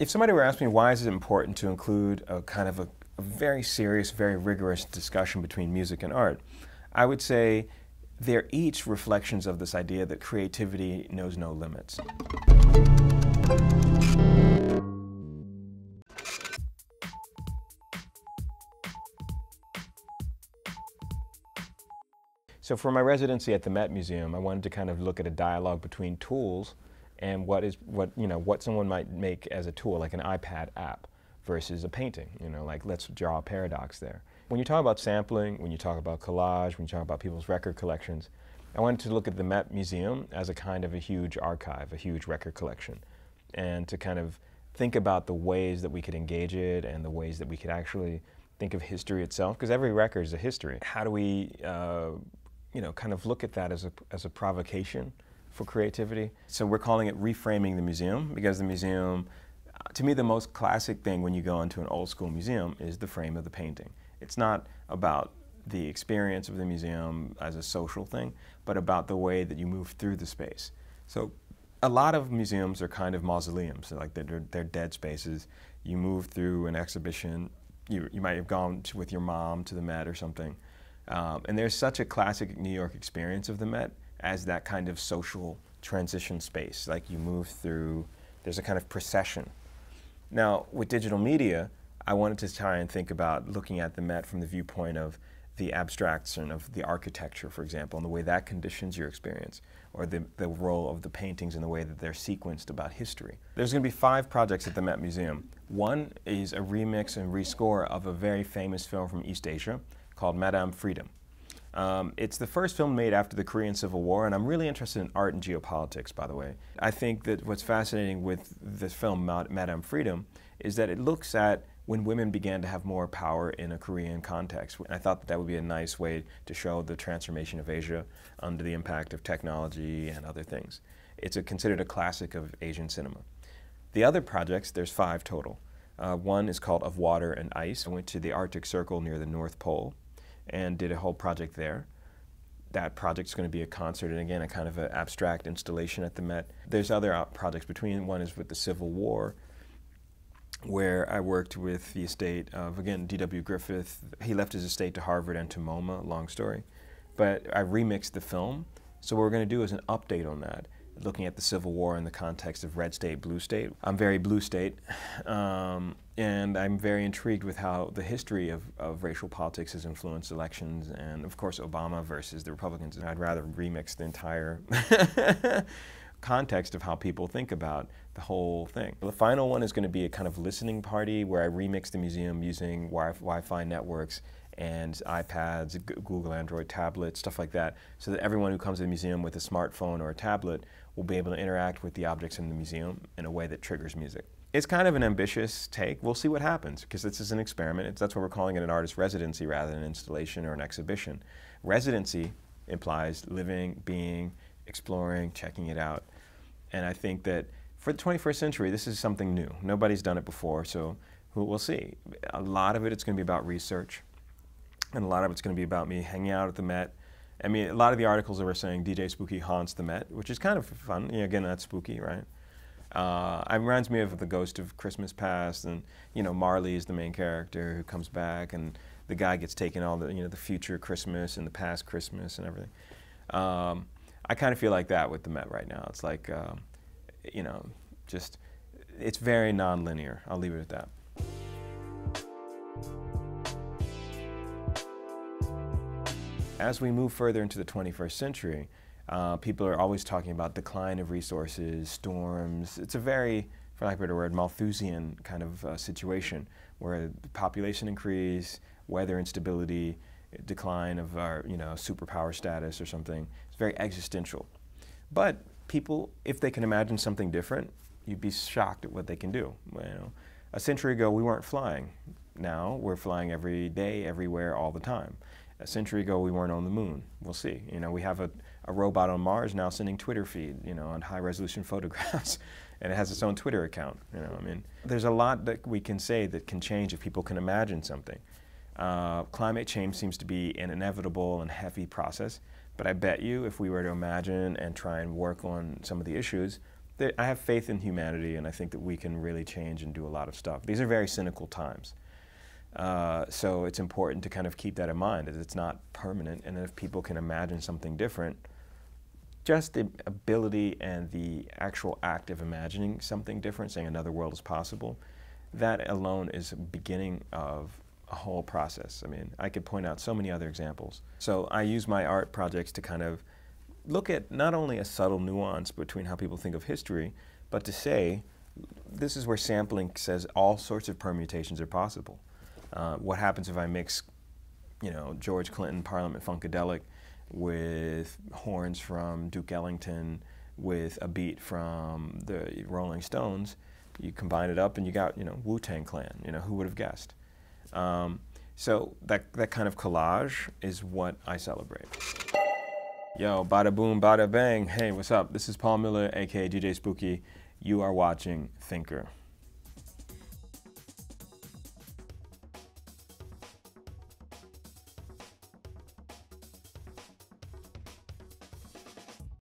If somebody were asking me why is it important to include a kind of a, a very serious, very rigorous discussion between music and art, I would say they're each reflections of this idea that creativity knows no limits. So for my residency at the Met Museum, I wanted to kind of look at a dialogue between tools and what is what you know what someone might make as a tool, like an iPad app, versus a painting. You know, like let's draw a paradox there. When you talk about sampling, when you talk about collage, when you talk about people's record collections, I wanted to look at the Met Museum as a kind of a huge archive, a huge record collection, and to kind of think about the ways that we could engage it and the ways that we could actually think of history itself, because every record is a history. How do we uh, you know, kind of look at that as a, as a provocation for creativity. So we're calling it reframing the museum because the museum, to me, the most classic thing when you go into an old school museum is the frame of the painting. It's not about the experience of the museum as a social thing, but about the way that you move through the space. So a lot of museums are kind of mausoleums, so like they're, they're dead spaces. You move through an exhibition, you, you might have gone to, with your mom to the Met or something, um, and there's such a classic New York experience of the Met as that kind of social transition space. Like you move through, there's a kind of procession. Now, with digital media, I wanted to try and think about looking at the Met from the viewpoint of the abstraction of the architecture, for example, and the way that conditions your experience, or the, the role of the paintings and the way that they're sequenced about history. There's going to be five projects at the Met Museum. One is a remix and rescore of a very famous film from East Asia called Madame Freedom. Um, it's the first film made after the Korean Civil War, and I'm really interested in art and geopolitics, by the way. I think that what's fascinating with this film, Madame Freedom, is that it looks at when women began to have more power in a Korean context. I thought that, that would be a nice way to show the transformation of Asia under the impact of technology and other things. It's a, considered a classic of Asian cinema. The other projects, there's five total. Uh, one is called Of Water and Ice. I went to the Arctic Circle near the North Pole and did a whole project there. That project's going to be a concert and again a kind of an abstract installation at the Met. There's other uh, projects between. One is with the Civil War, where I worked with the estate of again D.W. Griffith. He left his estate to Harvard and to MoMA. Long story, but I remixed the film. So what we're going to do is an update on that looking at the Civil War in the context of red state, blue state. I'm very blue state, um, and I'm very intrigued with how the history of, of racial politics has influenced elections, and of course Obama versus the Republicans. I'd rather remix the entire context of how people think about the whole thing. The final one is going to be a kind of listening party where I remix the museum using Wi-Fi networks and iPads, Google Android tablets, stuff like that, so that everyone who comes to the museum with a smartphone or a tablet will be able to interact with the objects in the museum in a way that triggers music. It's kind of an ambitious take. We'll see what happens because this is an experiment. It's, that's why we're calling it an artist residency rather than an installation or an exhibition. Residency implies living, being, exploring, checking it out. And I think that for the 21st century, this is something new. Nobody's done it before, so we'll see. A lot of it is going to be about research, and a lot of it's going to be about me hanging out at the Met, I mean, a lot of the articles were saying DJ Spooky haunts the Met, which is kind of fun. You know, again, that's spooky, right? Uh, it reminds me of the ghost of Christmas Past, and you know, Marley is the main character who comes back, and the guy gets taken all the you know the future Christmas and the past Christmas and everything. Um, I kind of feel like that with the Met right now. It's like, um, you know, just it's very nonlinear. I'll leave it at that. As we move further into the 21st century, uh, people are always talking about decline of resources, storms. It's a very, for lack of a better word, Malthusian kind of uh, situation where population increase, weather instability, decline of our, you know, superpower status or something. It's very existential. But people, if they can imagine something different, you'd be shocked at what they can do. You know, a century ago, we weren't flying. Now we're flying every day, everywhere, all the time. A century ago, we weren't on the moon. We'll see. You know, we have a, a robot on Mars now sending Twitter feed, you know, on high resolution photographs, and it has its own Twitter account. You know, I mean, there's a lot that we can say that can change if people can imagine something. Uh, climate change seems to be an inevitable and heavy process, but I bet you if we were to imagine and try and work on some of the issues, I have faith in humanity, and I think that we can really change and do a lot of stuff. These are very cynical times. Uh, so it's important to kind of keep that in mind that it's not permanent, and if people can imagine something different, just the ability and the actual act of imagining something different, saying another world is possible, that alone is a beginning of a whole process. I mean, I could point out so many other examples. So I use my art projects to kind of look at not only a subtle nuance between how people think of history, but to say, this is where sampling says all sorts of permutations are possible. Uh, what happens if I mix, you know, George Clinton Parliament Funkadelic with horns from Duke Ellington with a beat from the Rolling Stones? You combine it up and you got, you know, Wu-Tang Clan. You know, who would have guessed? Um, so that, that kind of collage is what I celebrate. Yo, bada boom, bada bang. Hey, what's up? This is Paul Miller, aka DJ Spooky. You are watching Thinker.